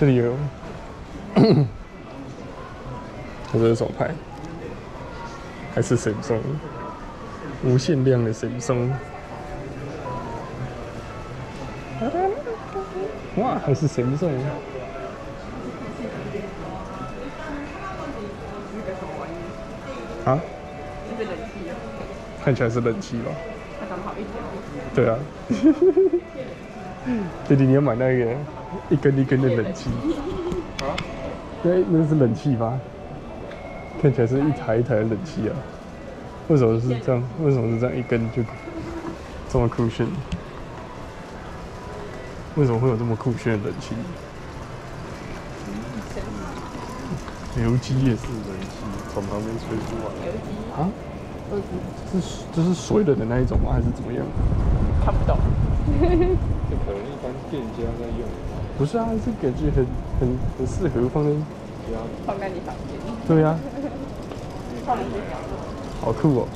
这里有，这是手牌，还是 Samsung，无限量的 Samsung。哇，还是 Samsung。啊？看起来是冷气吧？对啊。弟弟，你要买那个一根一根的冷气？啊？对，那是冷气吧？看起来是一台一台的冷气啊。为什么是这样？为什么是这样一根就这么酷炫？为什么会有这么酷炫的冷气？流机也是冷气，从旁边吹出来。啊？这是这是水冷的那一种吗？还是怎么样？看不懂。这可能一般店家在用。不是啊，这感觉很很很适合放在放在你房间。对呀。放在好酷哦。